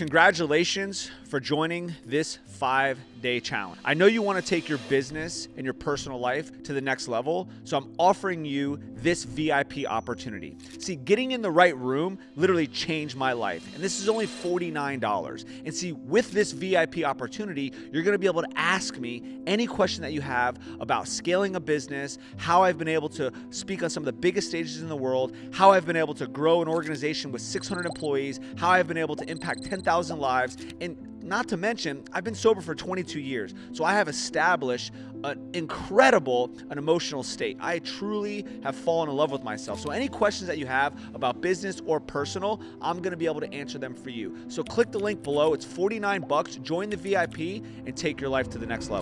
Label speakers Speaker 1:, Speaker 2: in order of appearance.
Speaker 1: Congratulations for joining this five day challenge. I know you want to take your business and your personal life to the next level, so I'm offering you this VIP opportunity. See, getting in the right room literally changed my life, and this is only $49. And see, with this VIP opportunity, you're going to be able to ask me any question that you have about scaling a business, how I've been able to speak on some of the biggest stages in the world, how I've been able to grow an organization with 600 employees, how I've been able to impact 10,000 lives, and not to mention, I've been sober for 22 years, so I have established an incredible an emotional state. I truly have fallen in love with myself. So any questions that you have about business or personal, I'm going to be able to answer them for you. So click the link below. It's 49 bucks. Join the VIP and take your life to the next level.